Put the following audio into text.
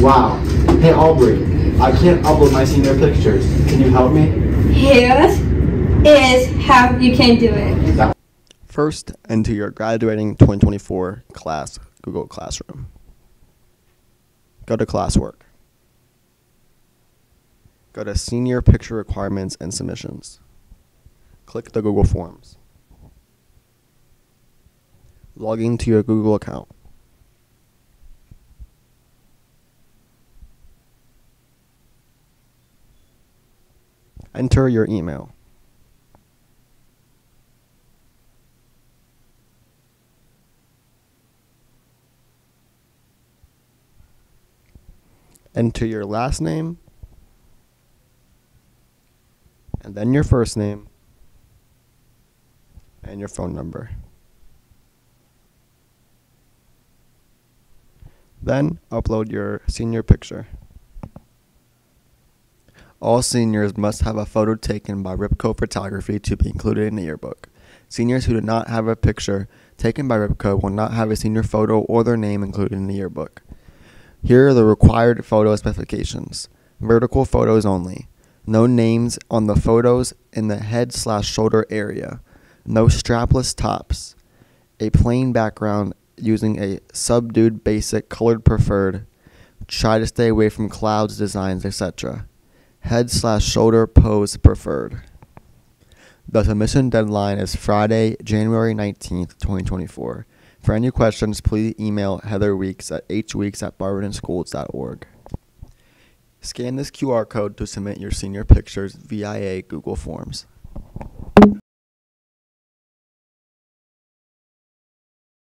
Wow. Hey Aubrey, I can't upload my senior pictures. Can you help me? Here is how you can do it. First, enter your graduating 2024 class Google Classroom. Go to classwork. Go to senior picture requirements and submissions. Click the Google Forms. Log into your Google account. Enter your email. Enter your last name and then your first name and your phone number. Then upload your senior picture. All seniors must have a photo taken by Ripco Photography to be included in the yearbook. Seniors who do not have a picture taken by Ripco will not have a senior photo or their name included in the yearbook. Here are the required photo specifications. Vertical photos only. No names on the photos in the head slash shoulder area. No strapless tops. A plain background using a subdued basic colored preferred. Try to stay away from clouds, designs, etc. Head slash shoulder pose preferred. The submission deadline is Friday, January 19th, 2024. For any questions, please email Heather Weeks at hweeks at barbertonschools.org. Scan this QR code to submit your senior pictures via Google Forms.